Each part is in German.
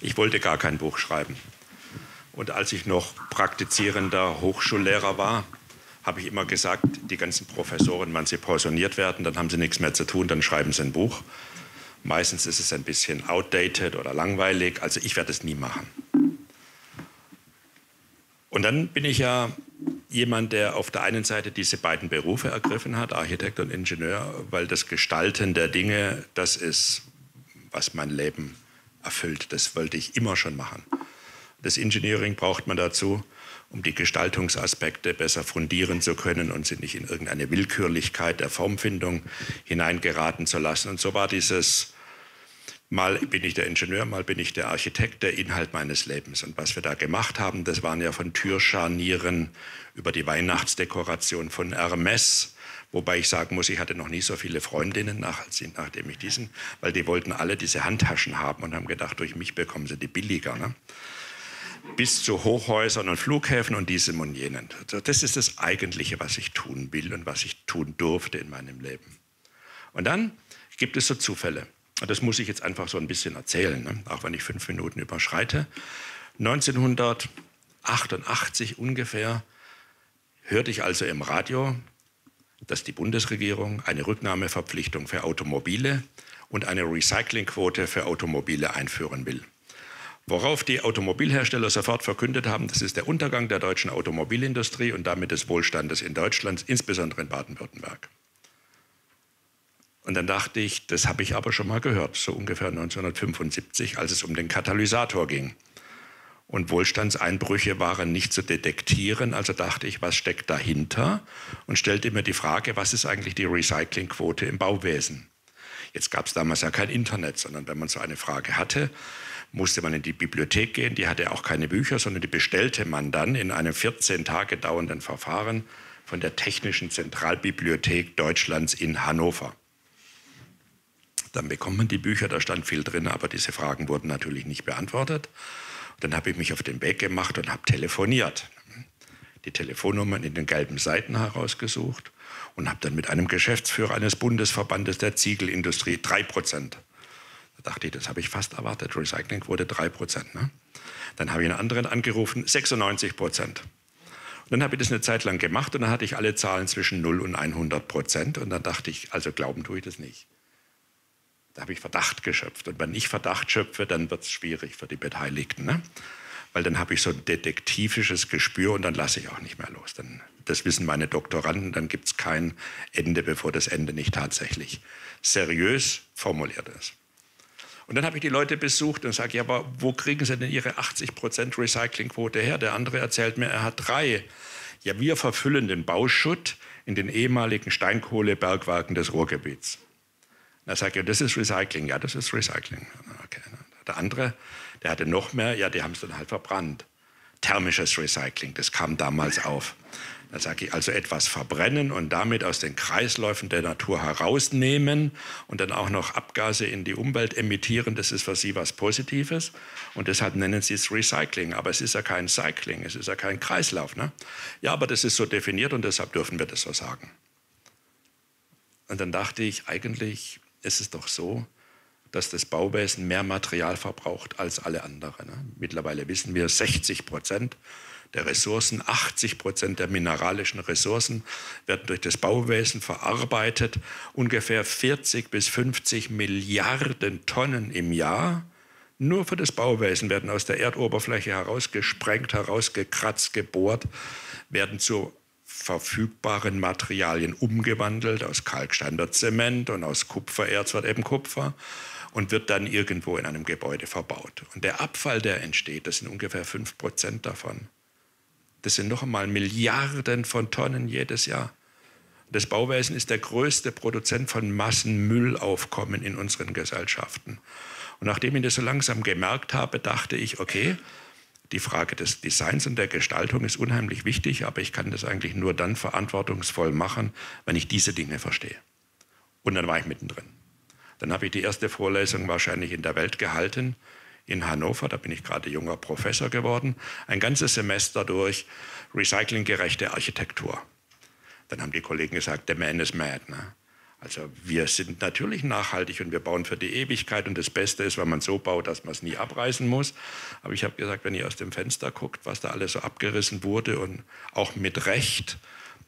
Ich wollte gar kein Buch schreiben. Und als ich noch praktizierender Hochschullehrer war, habe ich immer gesagt, die ganzen Professoren, wenn sie pensioniert werden, dann haben sie nichts mehr zu tun, dann schreiben sie ein Buch. Meistens ist es ein bisschen outdated oder langweilig, also ich werde es nie machen. Und dann bin ich ja jemand, der auf der einen Seite diese beiden Berufe ergriffen hat, Architekt und Ingenieur, weil das Gestalten der Dinge, das ist, was mein Leben erfüllt. Das wollte ich immer schon machen. Das Engineering braucht man dazu, um die Gestaltungsaspekte besser fundieren zu können und sie nicht in irgendeine Willkürlichkeit der Formfindung hineingeraten zu lassen. Und so war dieses Mal bin ich der Ingenieur, mal bin ich der Architekt, der Inhalt meines Lebens. Und was wir da gemacht haben, das waren ja von Türscharnieren über die Weihnachtsdekoration von Hermes. Wobei ich sagen muss, ich hatte noch nie so viele Freundinnen, nach, nachdem ich diesen, weil die wollten alle diese Handtaschen haben und haben gedacht, durch mich bekommen sie die billiger. Ne? bis zu Hochhäusern und Flughäfen und diesem und jenen. Das ist das Eigentliche, was ich tun will und was ich tun durfte in meinem Leben. Und dann gibt es so Zufälle. Und das muss ich jetzt einfach so ein bisschen erzählen, ne? auch wenn ich fünf Minuten überschreite. 1988 ungefähr hörte ich also im Radio, dass die Bundesregierung eine Rücknahmeverpflichtung für Automobile und eine Recyclingquote für Automobile einführen will. Worauf die Automobilhersteller sofort verkündet haben, das ist der Untergang der deutschen Automobilindustrie und damit des Wohlstandes in Deutschland, insbesondere in Baden-Württemberg. Und dann dachte ich, das habe ich aber schon mal gehört, so ungefähr 1975, als es um den Katalysator ging. Und Wohlstandseinbrüche waren nicht zu detektieren, also dachte ich, was steckt dahinter? Und stellte mir die Frage, was ist eigentlich die Recyclingquote im Bauwesen? Jetzt gab es damals ja kein Internet, sondern wenn man so eine Frage hatte, musste man in die Bibliothek gehen. Die hatte auch keine Bücher, sondern die bestellte man dann in einem 14 Tage dauernden Verfahren von der Technischen Zentralbibliothek Deutschlands in Hannover. Dann bekommt man die Bücher, da stand viel drin, aber diese Fragen wurden natürlich nicht beantwortet. Dann habe ich mich auf den Weg gemacht und habe telefoniert. Die Telefonnummern in den gelben Seiten herausgesucht und habe dann mit einem Geschäftsführer eines Bundesverbandes der Ziegelindustrie drei Prozent. Da dachte ich, das habe ich fast erwartet. Recyclingquote drei Prozent. Ne? Dann habe ich einen anderen angerufen, 96 Prozent. Und dann habe ich das eine Zeit lang gemacht und dann hatte ich alle Zahlen zwischen 0 und 100 Prozent. Und dann dachte ich, also glauben tue ich das nicht. Da habe ich Verdacht geschöpft. Und wenn ich Verdacht schöpfe, dann wird es schwierig für die Beteiligten. Ne? Weil dann habe ich so ein detektivisches Gespür und dann lasse ich auch nicht mehr los. Dann, das wissen meine Doktoranden, dann gibt es kein Ende, bevor das Ende nicht tatsächlich seriös formuliert ist. Und dann habe ich die Leute besucht und sage, ja, aber wo kriegen Sie denn Ihre 80% Recyclingquote her? Der andere erzählt mir, er hat drei. Ja, wir verfüllen den Bauschutt in den ehemaligen Steinkohlebergwerken des Ruhrgebiets. Da sage ich, das ist Recycling. Ja, das ist Recycling. Okay. Der andere, der hatte noch mehr, ja, die haben es dann halt verbrannt. Thermisches Recycling, das kam damals auf. Da sage ich also etwas verbrennen und damit aus den Kreisläufen der Natur herausnehmen und dann auch noch Abgase in die Umwelt emittieren, das ist für Sie was Positives. Und deshalb nennen Sie es Recycling. Aber es ist ja kein Cycling, es ist ja kein Kreislauf. Ne? Ja, aber das ist so definiert und deshalb dürfen wir das so sagen. Und dann dachte ich, eigentlich ist es doch so, dass das Bauwesen mehr Material verbraucht als alle anderen. Ne? Mittlerweile wissen wir, 60 Prozent der Ressourcen, 80 Prozent der mineralischen Ressourcen werden durch das Bauwesen verarbeitet. Ungefähr 40 bis 50 Milliarden Tonnen im Jahr nur für das Bauwesen werden aus der Erdoberfläche herausgesprengt, herausgekratzt, gebohrt, werden zu verfügbaren Materialien umgewandelt. Aus Kalkstein wird Zement und aus Kupfererz wird eben Kupfer und wird dann irgendwo in einem Gebäude verbaut. Und der Abfall, der entsteht, das sind ungefähr 5 Prozent davon. Das sind noch einmal Milliarden von Tonnen jedes Jahr. Das Bauwesen ist der größte Produzent von Massenmüllaufkommen in unseren Gesellschaften. Und nachdem ich das so langsam gemerkt habe, dachte ich, okay, die Frage des Designs und der Gestaltung ist unheimlich wichtig, aber ich kann das eigentlich nur dann verantwortungsvoll machen, wenn ich diese Dinge verstehe. Und dann war ich mittendrin. Dann habe ich die erste Vorlesung wahrscheinlich in der Welt gehalten, in Hannover, da bin ich gerade junger Professor geworden, ein ganzes Semester durch recyclinggerechte Architektur. Dann haben die Kollegen gesagt, der man is mad. Ne? Also wir sind natürlich nachhaltig und wir bauen für die Ewigkeit und das Beste ist, wenn man so baut, dass man es nie abreißen muss. Aber ich habe gesagt, wenn ihr aus dem Fenster guckt, was da alles so abgerissen wurde und auch mit Recht,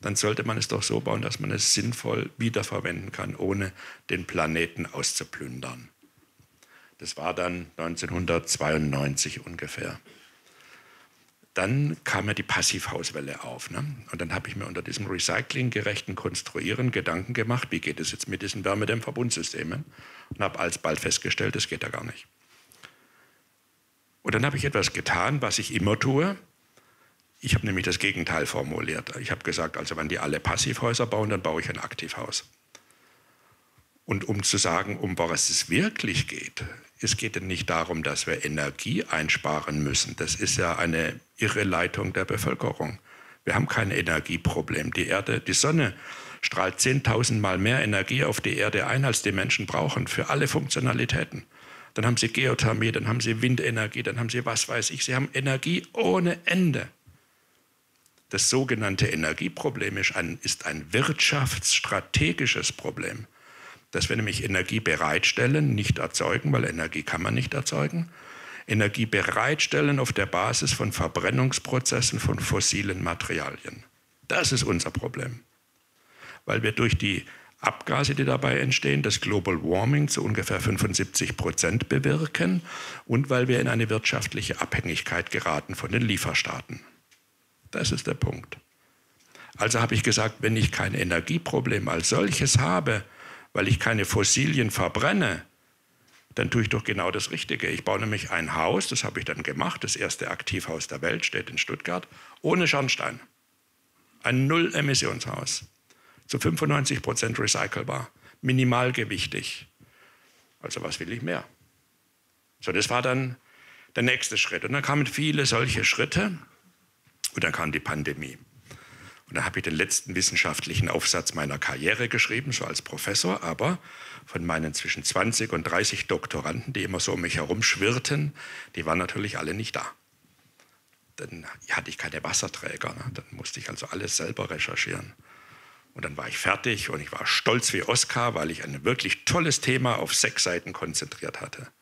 dann sollte man es doch so bauen, dass man es sinnvoll wiederverwenden kann, ohne den Planeten auszuplündern. Das war dann 1992 ungefähr dann kam ja die Passivhauswelle auf. Ne? Und dann habe ich mir unter diesem recyclinggerechten Konstruieren Gedanken gemacht, wie geht es jetzt mit diesen Wärmedämmverbundsystemen? Und habe alsbald festgestellt, das geht ja gar nicht. Und dann habe ich etwas getan, was ich immer tue. Ich habe nämlich das Gegenteil formuliert. Ich habe gesagt, also wenn die alle Passivhäuser bauen, dann baue ich ein Aktivhaus. Und um zu sagen, um was es wirklich geht, es geht nicht darum, dass wir Energie einsparen müssen. Das ist ja eine Irreleitung der Bevölkerung. Wir haben kein Energieproblem. Die Erde, die Sonne strahlt 10.000 Mal mehr Energie auf die Erde ein, als die Menschen brauchen, für alle Funktionalitäten. Dann haben sie Geothermie, dann haben sie Windenergie, dann haben sie was weiß ich. Sie haben Energie ohne Ende. Das sogenannte Energieproblem ist ein, ist ein wirtschaftsstrategisches Problem dass wir nämlich Energie bereitstellen, nicht erzeugen, weil Energie kann man nicht erzeugen, Energie bereitstellen auf der Basis von Verbrennungsprozessen von fossilen Materialien. Das ist unser Problem. Weil wir durch die Abgase, die dabei entstehen, das Global Warming zu ungefähr 75 Prozent bewirken und weil wir in eine wirtschaftliche Abhängigkeit geraten von den Lieferstaaten. Das ist der Punkt. Also habe ich gesagt, wenn ich kein Energieproblem als solches habe, weil ich keine Fossilien verbrenne, dann tue ich doch genau das Richtige. Ich baue nämlich ein Haus, das habe ich dann gemacht, das erste Aktivhaus der Welt steht in Stuttgart, ohne Schornstein. Ein Null-Emissionshaus, zu 95 Prozent recycelbar, minimalgewichtig. Also was will ich mehr? So, das war dann der nächste Schritt. Und dann kamen viele solche Schritte und dann kam die Pandemie. Und da habe ich den letzten wissenschaftlichen Aufsatz meiner Karriere geschrieben, so als Professor, aber von meinen zwischen 20 und 30 Doktoranden, die immer so um mich herum schwirrten, die waren natürlich alle nicht da. Dann hatte ich keine Wasserträger, ne? dann musste ich also alles selber recherchieren. Und dann war ich fertig und ich war stolz wie Oskar, weil ich ein wirklich tolles Thema auf sechs Seiten konzentriert hatte.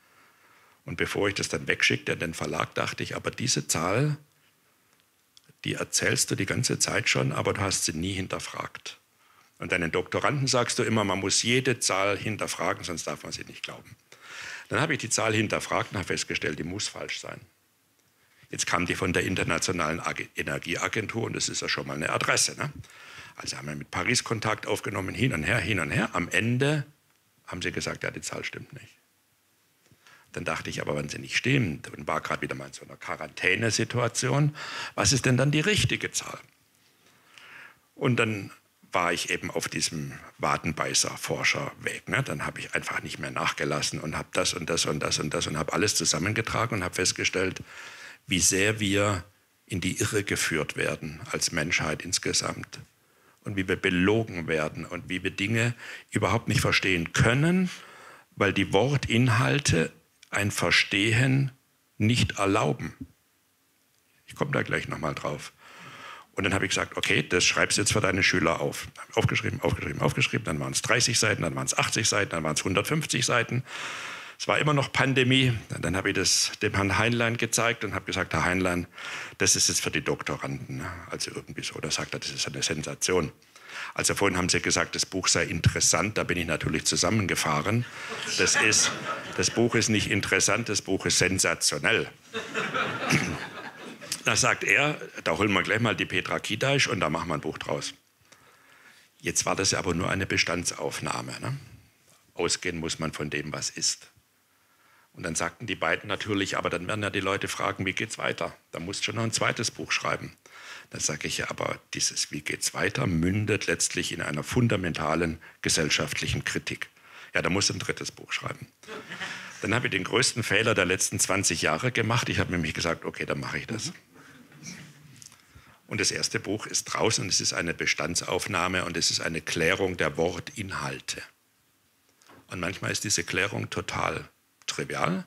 Und bevor ich das dann wegschickte an den Verlag, dachte ich, aber diese Zahl die erzählst du die ganze Zeit schon, aber du hast sie nie hinterfragt. Und deinen Doktoranden sagst du immer, man muss jede Zahl hinterfragen, sonst darf man sie nicht glauben. Dann habe ich die Zahl hinterfragt und habe festgestellt, die muss falsch sein. Jetzt kam die von der Internationalen Energieagentur und das ist ja schon mal eine Adresse. Ne? Also haben wir mit Paris Kontakt aufgenommen, hin und her, hin und her. Am Ende haben sie gesagt, ja, die Zahl stimmt nicht. Dann dachte ich, aber wenn sie nicht stimmt und war gerade wieder mal in so einer Quarantänesituation, was ist denn dann die richtige Zahl? Und dann war ich eben auf diesem Wadenbeißer-Forscherweg. Ne? Dann habe ich einfach nicht mehr nachgelassen und habe das und das und das und das und habe alles zusammengetragen und habe festgestellt, wie sehr wir in die Irre geführt werden als Menschheit insgesamt und wie wir belogen werden und wie wir Dinge überhaupt nicht verstehen können, weil die Wortinhalte ein Verstehen nicht erlauben. Ich komme da gleich nochmal drauf. Und dann habe ich gesagt, okay, das schreibst du jetzt für deine Schüler auf. Aufgeschrieben, aufgeschrieben, aufgeschrieben. Dann waren es 30 Seiten, dann waren es 80 Seiten, dann waren es 150 Seiten. Es war immer noch Pandemie. Dann habe ich das dem Herrn Heinlein gezeigt und habe gesagt, Herr Heinlein, das ist jetzt für die Doktoranden. Also irgendwie so. Da sagt er, das ist eine Sensation. Also vorhin haben Sie gesagt, das Buch sei interessant. Da bin ich natürlich zusammengefahren. Das, ist, das Buch ist nicht interessant, das Buch ist sensationell. Da sagt er, da holen wir gleich mal die Petra Kidaisch und da machen wir ein Buch draus. Jetzt war das aber nur eine Bestandsaufnahme. Ne? Ausgehen muss man von dem, was ist. Und dann sagten die beiden natürlich, aber dann werden ja die Leute fragen, wie geht's weiter? Da musst du schon noch ein zweites Buch schreiben. Dann sage ich ja, aber dieses Wie geht's weiter mündet letztlich in einer fundamentalen gesellschaftlichen Kritik. Ja, da muss ein drittes Buch schreiben. Dann habe ich den größten Fehler der letzten 20 Jahre gemacht. Ich habe nämlich gesagt, okay, dann mache ich das. Und das erste Buch ist draußen. Es ist eine Bestandsaufnahme und es ist eine Klärung der Wortinhalte. Und manchmal ist diese Klärung total trivial,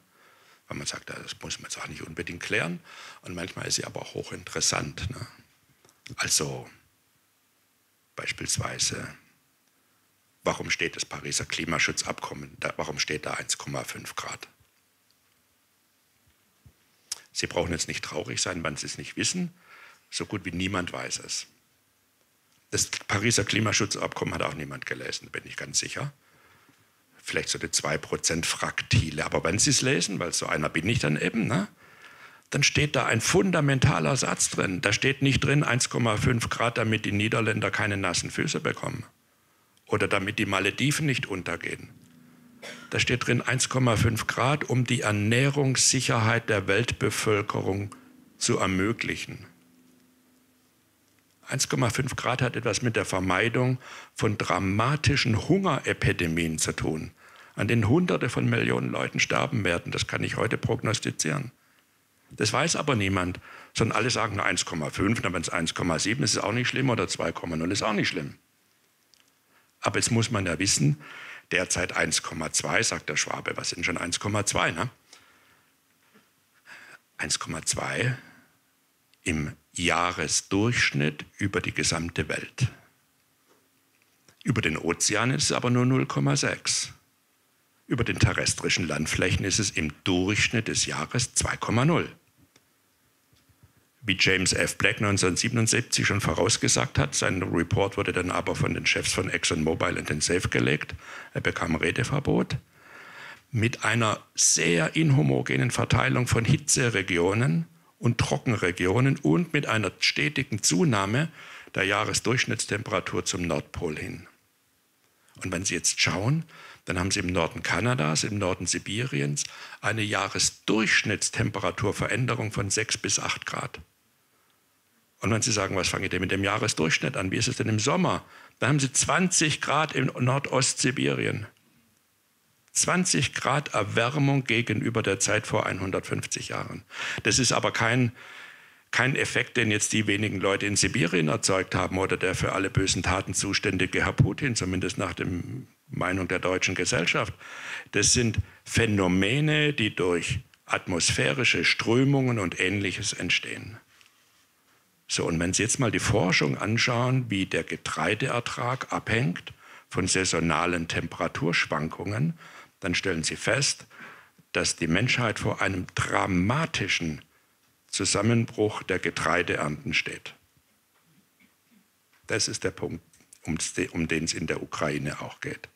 weil man sagt, das muss man jetzt auch nicht unbedingt klären. Und manchmal ist sie aber auch hochinteressant. Ne? Also beispielsweise, Warum steht das Pariser Klimaschutzabkommen, da, warum steht da 1,5 Grad? Sie brauchen jetzt nicht traurig sein, wenn Sie es nicht wissen. So gut wie niemand weiß es. Das Pariser Klimaschutzabkommen hat auch niemand gelesen, bin ich ganz sicher. Vielleicht so die 2% Fraktile. Aber wenn Sie es lesen, weil so einer bin ich dann eben, ne, dann steht da ein fundamentaler Satz drin. Da steht nicht drin 1,5 Grad, damit die Niederländer keine nassen Füße bekommen. Oder damit die Malediven nicht untergehen. Da steht drin 1,5 Grad, um die Ernährungssicherheit der Weltbevölkerung zu ermöglichen. 1,5 Grad hat etwas mit der Vermeidung von dramatischen Hungerepidemien zu tun, an denen Hunderte von Millionen Leuten sterben werden. Das kann ich heute prognostizieren. Das weiß aber niemand, sondern alle sagen nur 1,5, wenn es 1,7 ist, ist es auch nicht schlimm oder 2,0 ist auch nicht schlimm. Aber jetzt muss man ja wissen, derzeit 1,2, sagt der Schwabe, was sind schon 1,2, ne? 1,2 im Jahresdurchschnitt über die gesamte Welt. Über den Ozean ist es aber nur 0,6. Über den terrestrischen Landflächen ist es im Durchschnitt des Jahres 2,0. Wie James F. Black 1977 schon vorausgesagt hat, sein Report wurde dann aber von den Chefs von ExxonMobil in den Safe gelegt. Er bekam Redeverbot. Mit einer sehr inhomogenen Verteilung von Hitzeregionen und Trockenregionen und mit einer stetigen Zunahme der Jahresdurchschnittstemperatur zum Nordpol hin. Und wenn Sie jetzt schauen, dann haben Sie im Norden Kanadas, im Norden Sibiriens eine Jahresdurchschnittstemperaturveränderung von 6 bis 8 Grad. Und wenn Sie sagen, was fange ich denn mit dem Jahresdurchschnitt an? Wie ist es denn im Sommer? Da haben Sie 20 Grad in Nordostsibirien. 20 Grad Erwärmung gegenüber der Zeit vor 150 Jahren. Das ist aber kein, kein Effekt, den jetzt die wenigen Leute in Sibirien erzeugt haben oder der für alle bösen Taten zuständige Herr Putin, zumindest nach der Meinung der deutschen Gesellschaft. Das sind Phänomene, die durch atmosphärische Strömungen und ähnliches entstehen. So, und wenn Sie jetzt mal die Forschung anschauen, wie der Getreideertrag abhängt von saisonalen Temperaturschwankungen, dann stellen Sie fest, dass die Menschheit vor einem dramatischen Zusammenbruch der Getreideernten steht. Das ist der Punkt, um den es in der Ukraine auch geht.